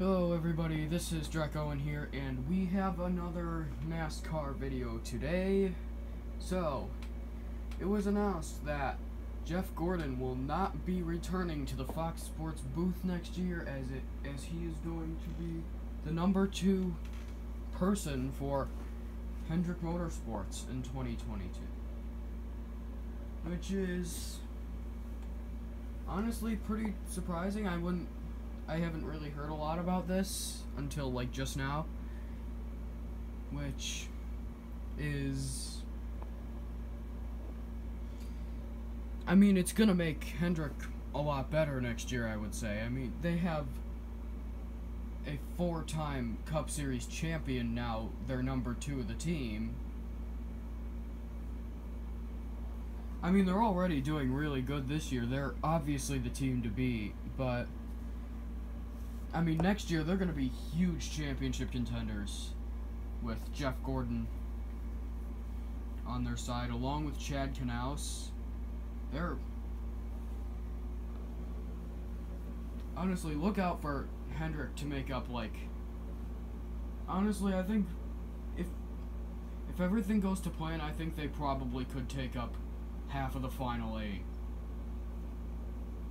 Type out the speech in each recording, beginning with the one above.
Hello everybody, this is Dracowen here, and we have another NASCAR video today. So, it was announced that Jeff Gordon will not be returning to the Fox Sports booth next year as it as he is going to be the number two person for Hendrick Motorsports in 2022. Which is honestly pretty surprising. I wouldn't I haven't really heard a lot about this until like just now, which is I mean, it's to make Hendrick a lot better next year, I would say. I mean, they have a four-time Cup Series champion now, they're number 2 of the team. I mean, they're already doing really good this year. They're obviously the team to beat, but I mean, next year they're going to be huge championship contenders with Jeff Gordon on their side, along with Chad Knaus. They're honestly look out for Hendrick to make up like. Honestly, I think if if everything goes to plan, I think they probably could take up half of the final eight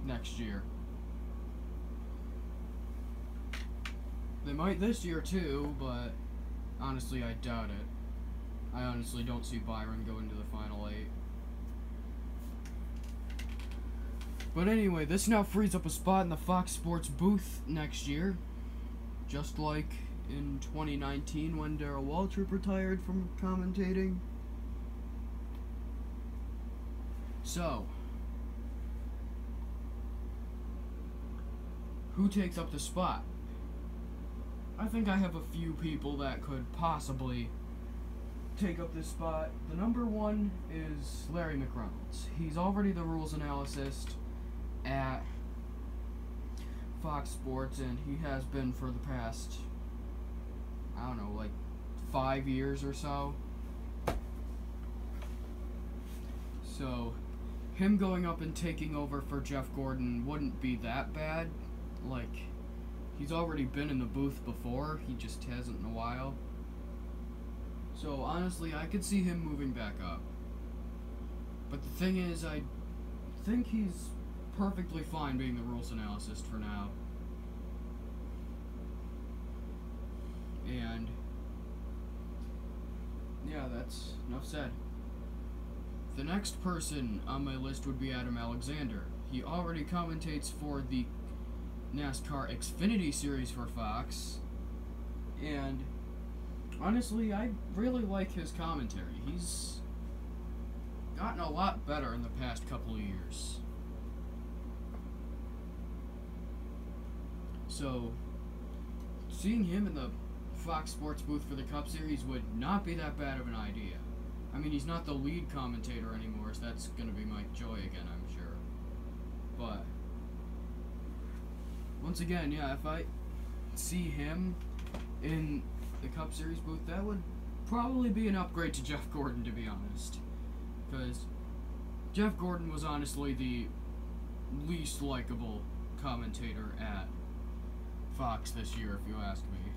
next year. They might this year too, but honestly, I doubt it. I honestly don't see Byron going to the final eight. But anyway, this now frees up a spot in the Fox Sports booth next year. Just like in 2019 when Darrell Waltrip retired from commentating. So, who takes up the spot? I think I have a few people that could possibly take up this spot. The number one is Larry McReynolds. He's already the rules analyst at Fox Sports, and he has been for the past, I don't know, like five years or so. So, him going up and taking over for Jeff Gordon wouldn't be that bad. Like, He's already been in the booth before, he just hasn't in a while. So honestly, I could see him moving back up. But the thing is, I think he's perfectly fine being the rules analyst for now. And yeah, that's enough said. The next person on my list would be Adam Alexander. He already commentates for the NASCAR Xfinity Series for Fox. And honestly, I really like his commentary. He's gotten a lot better in the past couple of years. So, seeing him in the Fox Sports booth for the Cup Series would not be that bad of an idea. I mean, he's not the lead commentator anymore, so that's going to be Mike Joy again, I'm sure. But once again, yeah, if I see him in the Cup Series booth, that would probably be an upgrade to Jeff Gordon, to be honest. Because Jeff Gordon was honestly the least likable commentator at Fox this year, if you ask me.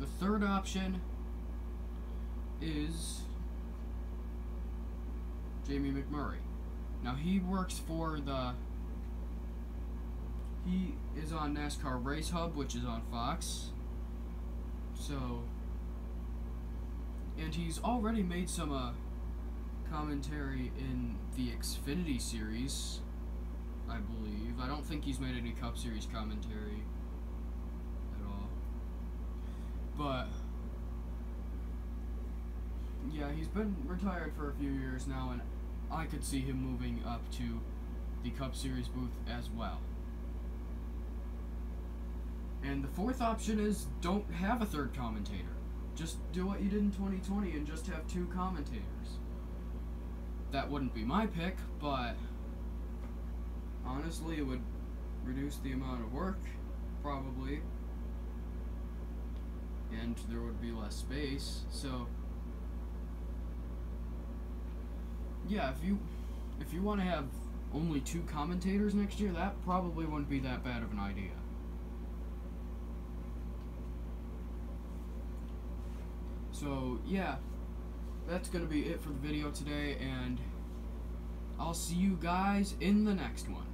The third option is Jamie McMurray. Now, he works for the he is on NASCAR Race Hub, which is on Fox. So, and he's already made some uh, commentary in the Xfinity series, I believe. I don't think he's made any Cup Series commentary at all. But, yeah, he's been retired for a few years now, and I could see him moving up to the Cup Series booth as well. And the fourth option is don't have a third commentator. Just do what you did in 2020 and just have two commentators. That wouldn't be my pick, but honestly, it would reduce the amount of work, probably. And there would be less space, so yeah, if you if you want to have only two commentators next year, that probably wouldn't be that bad of an idea. So, yeah, that's going to be it for the video today, and I'll see you guys in the next one.